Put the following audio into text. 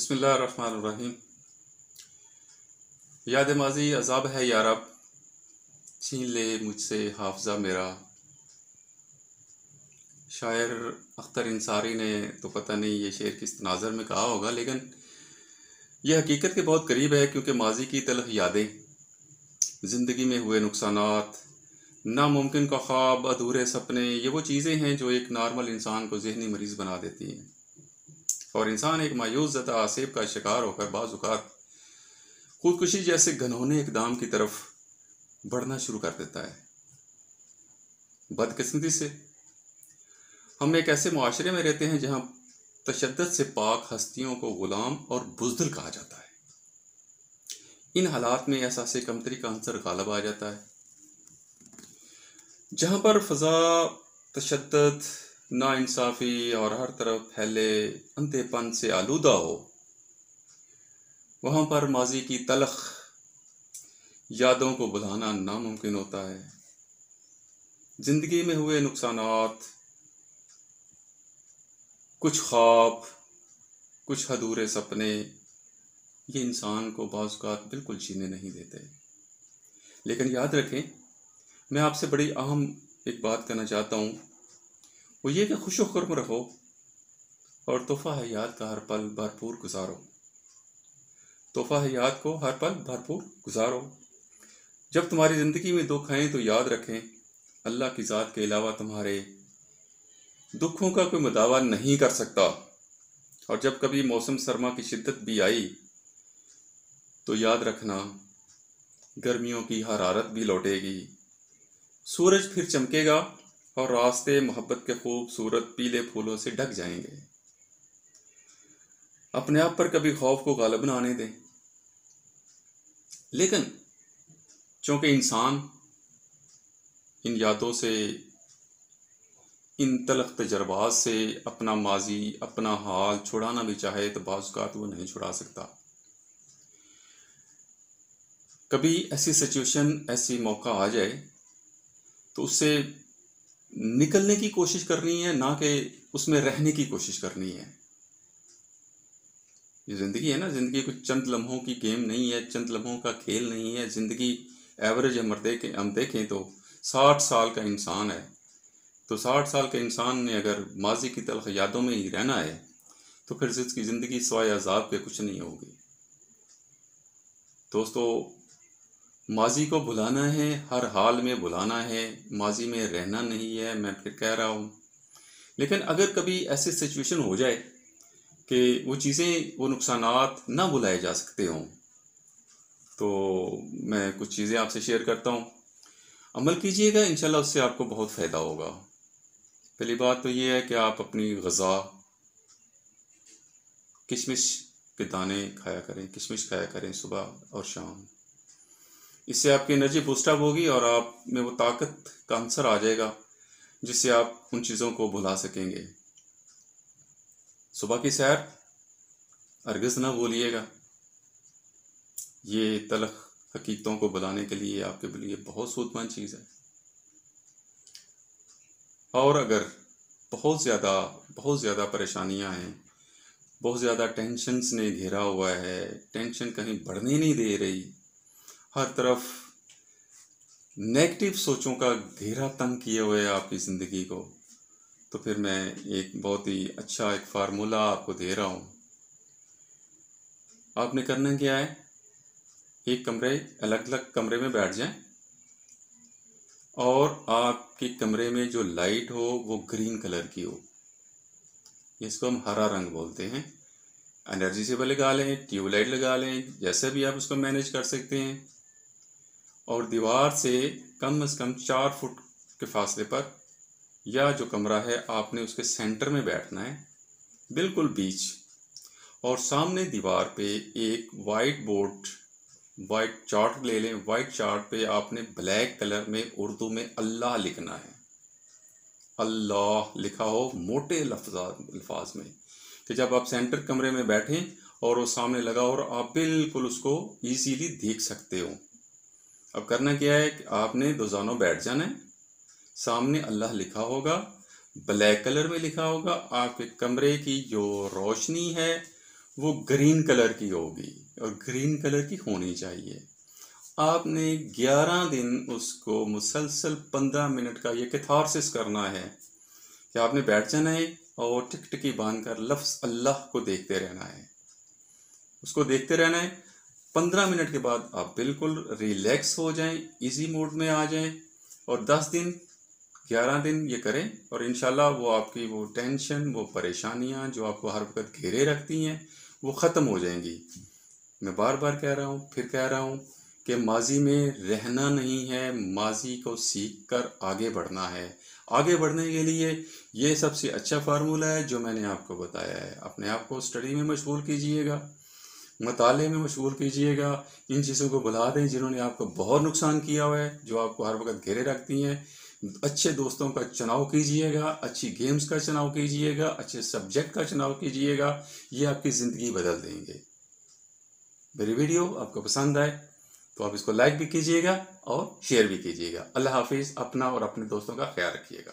बसमीम याद माजी अजाब है यारब छीन ले मुझसे हाफजा मेरा। शायर अख्तर इंसारी ने तो पता नहीं ये शेर किस तनाजर में कहा होगा, लेकिन यह हकीकत के बहुत करीब है क्योंकि माजी की तलख यादें, ज़िंदगी में हुए नुकसान नामुमकिन का ख्वाब, अधूरे सपने, ये वो चीज़ें हैं जो एक नॉर्मल इंसान को जहनी मरीज़ बना देती हैं। और इंसान एक मायूस ज़दा आसेब का शिकार होकर बाज़ात खुदकुशी जैसे घनौने इकदाम की तरफ़ बढ़ना शुरू कर देता है। बदकिस्मती से। हम एक ऐसे माशरे में रहते हैं जहाँ तशद से पाक हस्तियों को ग़ुलाम और बुजदल कहा जाता है। इन हालात में एहसास कमतरी का अंसर गालब आ जाता है। जहाँ पर फ़ज़ा तशद नाइंसाफ़ी और हर तरफ़ फैले अंधेपन से आलूदा हो। वहाँ पर माजी की तलख यादों को बुलाना नामुमकिन होता है। ज़िंदगी में हुए नुकसान कुछ ख्वाब, कुछ अधूरे सपने, ये इंसान को बाज़ात बिल्कुल जीने नहीं देते। लेकिन याद रखें, मैं आपसे बड़ी अहम एक बात कहना चाहता हूँ। वो ये कि खुश खुरम रहो और तोहफ़ा हयात का हर पल भरपूर गुजारो। तोहफ़ा हयात को हर पल भरपूर गुजारो। जब तुम्हारी ज़िंदगी में दुख आए तो याद रखें, अल्लाह की ज़ात के अलावा तुम्हारे दुखों का कोई मुदावा नहीं कर सकता। और जब कभी मौसम सरमा की शिद्दत भी आई तो याद रखना, गर्मियों की हरारत भी लौटेगी। सूरज फिर चमकेगा और रास्ते मोहब्बत के खूबसूरत पीले फूलों से ढक जाएँगे। अपने आप पर कभी खौफ को गालब न आने दें। लेकिन चूँकि इंसान इन यादों से, इन तलख तजर्बात से अपना माजी, अपना हाल छुड़ाना भी चाहे तो बाज़ात वो नहीं छुड़ा सकता। कभी ऐसी सिचुएशन, ऐसी मौका आ जाए तो उससे निकलने की कोशिश करनी है, ना कि उसमें रहने की कोशिश करनी है। ये ज़िंदगी है ना, ज़िंदगी कुछ चंद लम्हों की गेम नहीं है, चंद लम्हों का खेल नहीं है। ज़िंदगी एवरेज हम देखें हम देखें तो साठ साल का इंसान है। तो साठ साल के इंसान ने अगर माजी की तलख यादों में ही रहना है तो फिर जिसकी ज़िंदगी सवाए अजाब के कुछ नहीं होगी। दोस्तों माजी को भुलाना है, हर हाल में भुलाना है, माजी में रहना नहीं है, मैं फिर कह रहा हूँ। लेकिन अगर कभी ऐसी सिचुएशन हो जाए कि वो चीज़ें, वो नुकसान ना बुलाए जा सकते हों तो मैं कुछ चीज़ें आपसे शेयर करता हूँ। अमल कीजिएगा, इंशाल्लाह उससे आपको बहुत फ़ायदा होगा। पहली बात तो ये है कि आप अपनी गज़ा, किशमिश के दाने खाया करें, किशमिश खाया करें सुबह और शाम। इससे आपकी एनर्जी बूस्टअप होगी और आप में वो ताकत का आंसर आ जाएगा, जिससे आप उन चीज़ों को भुला सकेंगे। सुबह की सैर अर्गज ना भूलिएगा। ये तलख हकीकतों को बुलाने के लिए आपके लिए बहुत सूदमंद चीज़ है। और अगर बहुत ज़्यादा बहुत ज़्यादा परेशानियाँ हैं, बहुत ज़्यादा टेंशन्स ने घेरा हुआ है टेंशन कहीं बढ़ने नहीं दे रही हर तरफ़ नेगेटिव सोचों का घेरा तंग किए हुए आपकी ज़िंदगी को। तो फिर मैं एक बहुत ही अच्छा एक फार्मूला आपको दे रहा हूँ। आपने करना क्या है? एक कमरे अलग अलग कमरे में बैठ जाएँ और आपके कमरे में जो लाइट हो वो ग्रीन कलर की हो। इसको हम हरा रंग बोलते हैं। एनर्जी से लगा लें ट्यूबलाइट लगा लें, जैसे भी आप उसको मैनेज कर सकते हैं। और दीवार से कम से कम चार फुट के फासले पर या जो कमरा है, आपने उसके सेंटर में बैठना है, बिल्कुल बीच। और सामने दीवार पे एक वाइट बोर्ड वाइट चार्ट ले लें। वाइट चार्ट पे आपने ब्लैक कलर में, उर्दू में अल्लाह लिखना है। अल्लाह लिखा हो मोटे अल्फाज में कि जब आप सेंटर कमरे में बैठें और वो सामने लगा और आप बिल्कुल उसको इजीली देख सकते हो। अब करना क्या है कि आपने दोजानों बैठ जाना है। सामने अल्लाह लिखा होगा, ब्लैक कलर में लिखा होगा, आपके कमरे की जो रोशनी है वो ग्रीन कलर की होगी और ग्रीन कलर की होनी चाहिए। आपने 11 दिन उसको मुसलसल 15 मिनट का ये कैथारसिस करना है कि आपने बैठ जाना है और टिक टिकी बाँध कर लफ्ज़ अल्लाह को देखते रहना है। उसको देखते रहना है पंद्रह मिनट के बाद आप बिल्कुल रिलैक्स हो जाएँ इजी मोड में आ जाएँ और दस दिन, ग्यारह दिन ये करें और इन वो आपकी वो टेंशन वो परेशानियाँ जो आपको हर वक्त घेरे रखती हैं, वो ख़त्म हो जाएँगी। मैं बार बार कह रहा हूँ, फिर कह रहा हूँ कि माजी में रहना नहीं है, माजी को सीख कर आगे बढ़ना है। आगे बढ़ने के लिए ये सबसे अच्छा फार्मूला है जो मैंने आपको बताया है। अपने आप को स्टडी में मशगूल कीजिएगा। मताले में मशगूल कीजिएगा। इन चीज़ों को बुला दें जिन्होंने आपको बहुत नुकसान किया हुआ है, जो आपको हर वक्त घेरे रखती हैं। अच्छे दोस्तों का चुनाव कीजिएगा, अच्छी गेम्स का चुनाव कीजिएगा, अच्छे सब्जेक्ट का चुनाव कीजिएगा, ये आपकी ज़िंदगी बदल देंगे। मेरी वीडियो आपको पसंद आए तो आप इसको लाइक भी कीजिएगा और शेयर भी कीजिएगा। अल्लाह हाफिज़, अपना और अपने दोस्तों का ख्याल रखिएगा।